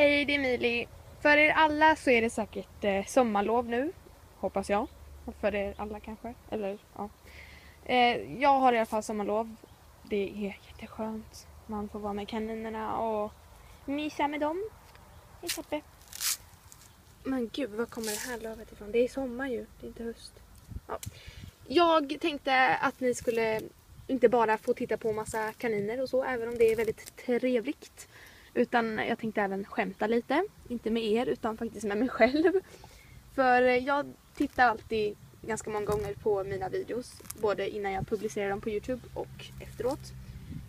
Hej, det är Emily. För er alla så är det säkert eh, sommarlov nu, hoppas jag. För er alla kanske, eller ja. Eh, jag har i alla fall sommarlov. Det är jätteskönt. Man får vara med kaninerna och mysa med dem. Hej Peppe. Men gud, var kommer det här lövet ifrån? Det är sommar ju, det är inte höst. Ja. Jag tänkte att ni skulle inte bara få titta på massa kaniner och så, även om det är väldigt trevligt. Utan jag tänkte även skämta lite. Inte med er, utan faktiskt med mig själv. För jag tittar alltid ganska många gånger på mina videos. Både innan jag publicerar dem på Youtube och efteråt.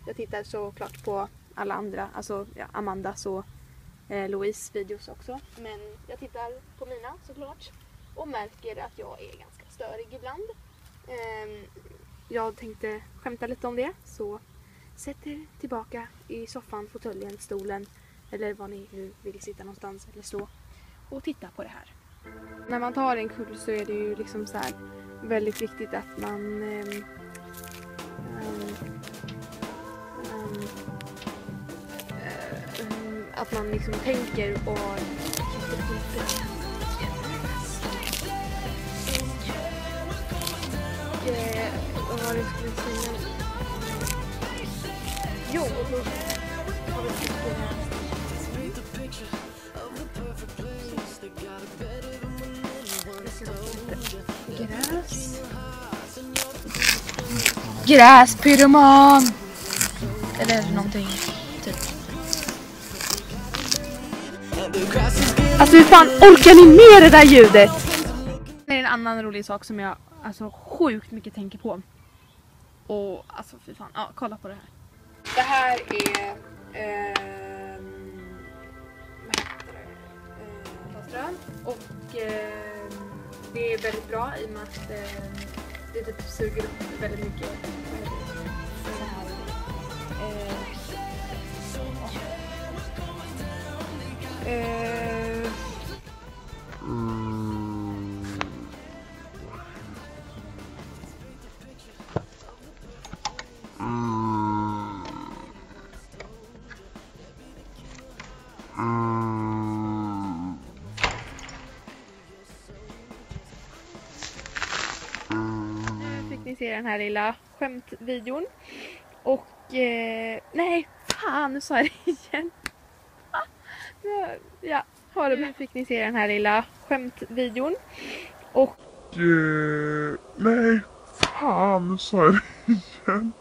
Jag tittar såklart på alla andra, alltså ja, Amandas och eh, Louise videos också. Men jag tittar på mina såklart. Och märker att jag är ganska störig ibland. Eh, jag tänkte skämta lite om det. Så sätt er tillbaka i soffan, fåtöljen, stolen eller var ni nu vill sitta någonstans eller så och titta på det här. När man tar en kull så är det ju liksom så här väldigt viktigt att man ehm, ehm, eh, att man liksom tänker och Eh, vad det skulle säga? Gräs. Gräspyroman! Eller någonting, typ. Alltså hur fan orkar ni med det där ljudet? Det är en annan rolig sak som jag alltså sjukt mycket tänker på. Och alltså fy fan, ja kolla på det här. Det här är Eh, vad heter det? Eh. Och eh, det är väldigt bra i och med att eh, det typ suger upp väldigt mycket eh, så här, eh, eh, se den här lilla skämtvideon. Och eh, nej, fan nu sa jag det igen. Ja, ha det bra. Nu fick ni se den här lilla skämtvideon. Och Eh, nej, fan nu sa jag det igen.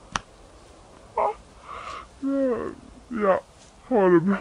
Ja, ha det bra.